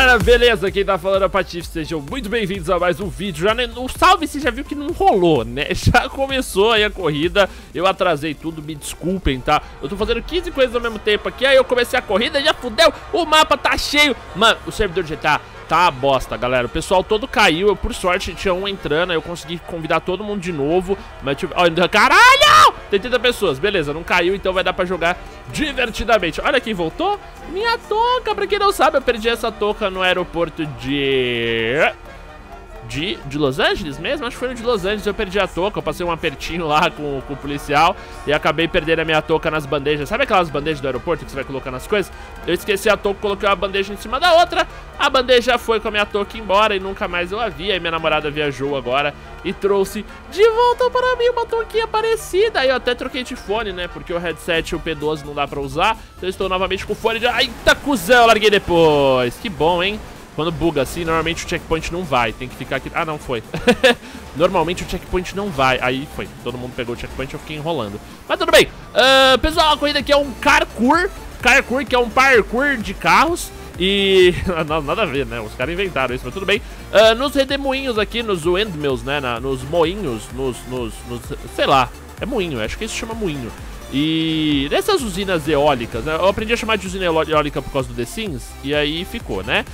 galera, beleza? Quem tá falando é o Patife, sejam muito bem-vindos a mais um vídeo já, O salve você já viu que não rolou, né? Já começou aí a corrida, eu atrasei tudo, me desculpem, tá? Eu tô fazendo 15 coisas ao mesmo tempo aqui, aí eu comecei a corrida, já fudeu, o mapa tá cheio Mano, o servidor de GTA tá a bosta, galera. O pessoal todo caiu. Eu, por sorte, tinha um entrando. Aí eu consegui convidar todo mundo de novo. Mas, tipo, ó, caralho! Tem 30 pessoas. Beleza, não caiu, então vai dar pra jogar divertidamente. Olha quem voltou. Minha touca. Pra quem não sabe, eu perdi essa touca no aeroporto de de, de Los Angeles mesmo? Acho que foi no de Los Angeles, eu perdi a touca, eu passei um apertinho lá com, com o policial e acabei perdendo a minha touca nas bandejas. Sabe aquelas bandejas do aeroporto que você vai colocando as coisas? Eu esqueci a touca, coloquei uma bandeja em cima da outra, a bandeja foi com a minha touca embora e nunca mais eu a vi. Aí minha namorada viajou agora e trouxe de volta para mim uma touquinha parecida. Aí eu até troquei de fone, né? Porque o headset, o P12 não dá pra usar. Então eu estou novamente com o fone de... Eita, cuzão, larguei depois. Que bom, hein? Quando buga assim, normalmente o checkpoint não vai. Tem que ficar aqui... Ah, não, foi. normalmente o checkpoint não vai. Aí foi. Todo mundo pegou o checkpoint e eu fiquei enrolando. Mas tudo bem. Uh, pessoal, a corrida aqui é um carcour. Carcour, que é um parkour de carros. E... nada a ver, né? Os caras inventaram isso, mas tudo bem. Uh, nos redemoinhos aqui, nos windmills, né? Na, nos moinhos, nos, nos, nos... Sei lá. É moinho, acho que isso chama moinho. E nessas usinas eólicas, né? Eu aprendi a chamar de usina eólica por causa do The Sims. E aí ficou, né?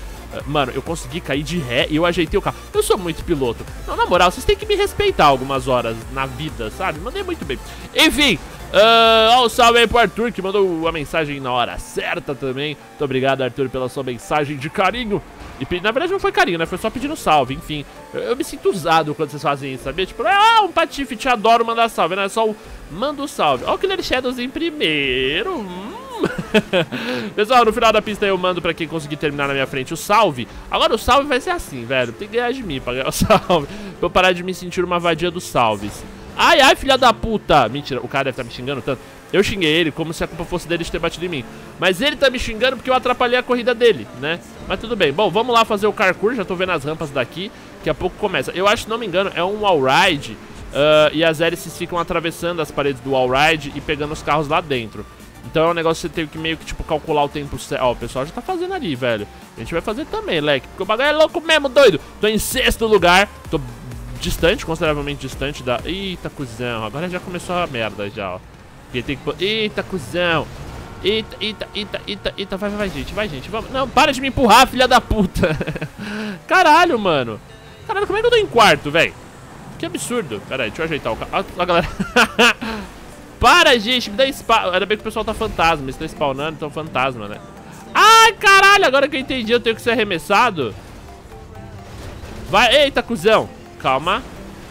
Mano, eu consegui cair de ré e eu ajeitei o carro. Eu sou muito piloto. Não, na moral, vocês têm que me respeitar algumas horas na vida, sabe? Mandei muito bem. Enfim, uh, ó, um salve aí pro Arthur, que mandou a mensagem na hora certa também. Muito obrigado, Arthur, pela sua mensagem de carinho. E na verdade não foi carinho, né? Foi só pedindo salve, enfim. Eu, eu me sinto usado quando vocês fazem isso, sabia? Tipo, ah, um patife, te adoro mandar salve, né? É só o manda o salve. Ó o Killer Shadows em primeiro. Hum. Pessoal, no final da pista eu mando pra quem conseguir terminar na minha frente o salve. Agora o salve vai ser assim, velho. Tem que ganhar de mim pra ganhar o salve. Pra eu parar de me sentir uma vadia dos salves. Ai, ai, filha da puta. Mentira, o cara deve estar tá me xingando tanto. Eu xinguei ele como se a culpa fosse dele de ter batido em mim. Mas ele tá me xingando porque eu atrapalhei a corrida dele, né? Mas tudo bem. Bom, vamos lá fazer o carcour. Já tô vendo as rampas daqui. Daqui a pouco começa. Eu acho, se não me engano, é um wallride. Uh, e as hélices ficam atravessando as paredes do wallride e pegando os carros lá dentro. Então é um negócio que você tem que meio que, tipo, calcular o tempo certo. Ó, o pessoal já tá fazendo ali, velho. A gente vai fazer também, leque. Porque o bagulho é louco mesmo, doido. Tô em sexto lugar. Tô distante, consideravelmente distante da... Eita, cuzão. Agora já começou a merda, já, ó. Porque tem que... Eita, cuzão. Eita, eita, eita, eita, eita. Vai, vai, vai, gente. Vai, gente. Vamos. Não, para de me empurrar, filha da puta. Caralho, mano. Caralho, como é que eu tô em quarto, velho? Que absurdo. Pera aí, deixa eu ajeitar o carro. Ó, galera. Para, gente, me dá spawn. Ainda bem que o pessoal tá fantasma. Eles estão spawnando, então fantasma, né? Ai, caralho, agora que eu entendi, eu tenho que ser arremessado. Vai, eita, cuzão. Calma.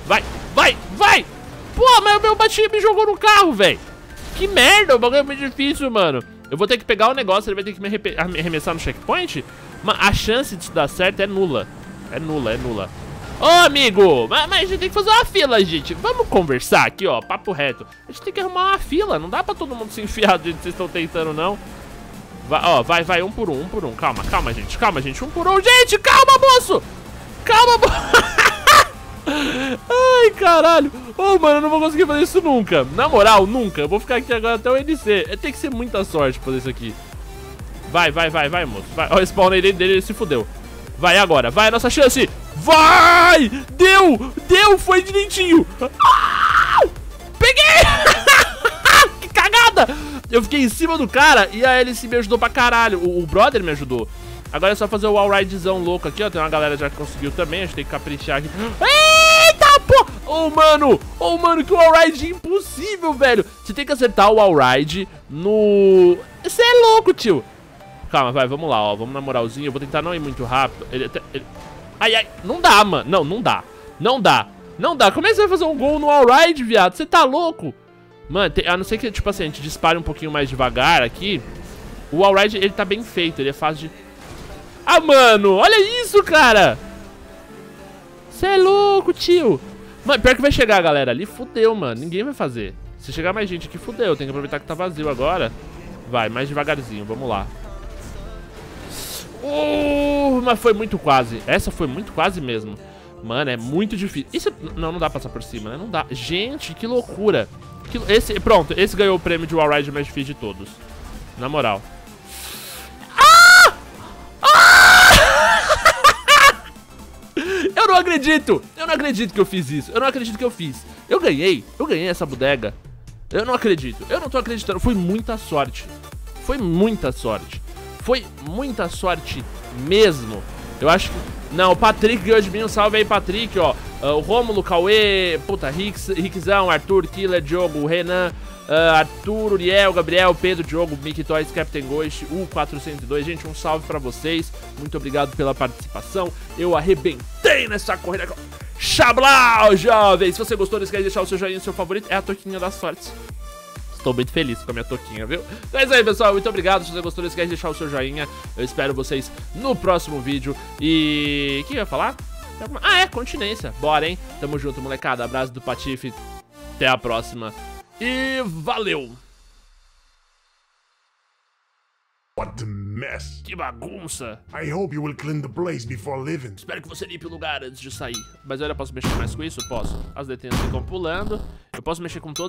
Vai, vai, vai. Pô, mas o meu batinho me jogou no carro, velho. Que merda, o bagulho é muito difícil, mano. Eu vou ter que pegar o negócio, ele vai ter que me arremessar no checkpoint. Mas a chance disso dar certo é nula. É nula, é nula. Ô, amigo, mas, mas, a gente tem que fazer uma fila, gente. Vamos conversar aqui, ó, papo reto. A gente tem que arrumar uma fila. Não dá pra todo mundo se enfiar do jeito que vocês estão tentando, não. Vai, ó, vai, vai, um por um, um por um. Calma, calma, gente, calma, gente. Um por um. Gente, calma, moço! Calma, moço! Ai, caralho. Ô, oh, mano, eu não vou conseguir fazer isso nunca. Na moral, nunca. Eu vou ficar aqui agora até o NC. É, tem que ser muita sorte fazer isso aqui. Vai, vai, vai, vai, moço. Vai. Ó, o spawn dele, ele se fudeu. Vai agora, vai a nossa chance. Vai! Deu! Deu! Foi direitinho! Ah! Peguei! que cagada! Eu fiquei em cima do cara e a hélice me ajudou pra caralho. O, o brother me ajudou. Agora é só fazer o wallridezão louco aqui, ó. Tem uma galera já que conseguiu também. A gente tem que caprichar aqui. Eita, pô! Oh, mano! Oh, mano, que wallride impossível, velho! Você tem que acertar o wallride no... Você é louco, tio! Calma, vai, vamos lá, ó. Vamos na moralzinha. Eu vou tentar não ir muito rápido. Ele até... Ele... Ai, ai. Não dá, mano. Não, não dá. Não dá. Não dá. Como é que você vai fazer um gol no all-ride, viado? Você tá louco? Mano, tem... a não ser que, tipo assim, a gente dispare um pouquinho mais devagar aqui. O all-ride, ele tá bem feito. Ele é fácil de... Ah, mano. Olha isso, cara. Você é louco, tio. Mano, pior que vai chegar galera ali. Fudeu, mano. Ninguém vai fazer. Se chegar mais gente aqui, fudeu. Tem que aproveitar que tá vazio agora. Vai, mais devagarzinho. Vamos lá. Uh, mas foi muito quase. Essa foi muito quase mesmo. Mano, é muito difícil. Isso não, não dá pra passar por cima, né? Não dá. Gente, que loucura. Que, esse, pronto, esse ganhou o prêmio de Wallride mais difícil de todos. Na moral. Ah! Ah! não acredito! Eu não acredito que eu fiz isso. Eu não acredito que eu fiz. Eu ganhei. Eu ganhei essa bodega. Eu não acredito. Eu não tô acreditando. Foi muita sorte. Foi muita sorte. Foi muita sorte mesmo. Eu acho que... Não, o Patrick ganhou de mim. Um salve aí, Patrick, ó. Uh, o Rômulo, Cauê, puta, Rix, Rickzão, Arthur, Killer, Diogo, Renan, uh, Arthur, Uriel, Gabriel, Pedro, Diogo, Mickey Toys, Captain Ghost, U402. Gente, um salve pra vocês. Muito obrigado pela participação. Eu arrebentei nessa corrida. Chablau, jovem! Se você gostou, não esquece de deixar o seu joinha, o seu favorito. É a toquinha das sortes. Estou muito feliz com a minha toquinha, viu? Então é isso aí, pessoal. Muito obrigado. Se você gostou, não esquece de deixar o seu joinha. Eu espero vocês no próximo vídeo. E... O que eu ia falar? Ah, é, continência. Bora, hein? Tamo junto, molecada. Abraço do Patife. Até a próxima. E valeu! What a mess. Que bagunça. I hope you will clean the place before leaving. Espero que você limpe o lugar antes de sair. Mas olha, eu posso mexer mais com isso? Posso. As detenções ficam pulando. Eu posso mexer com todos.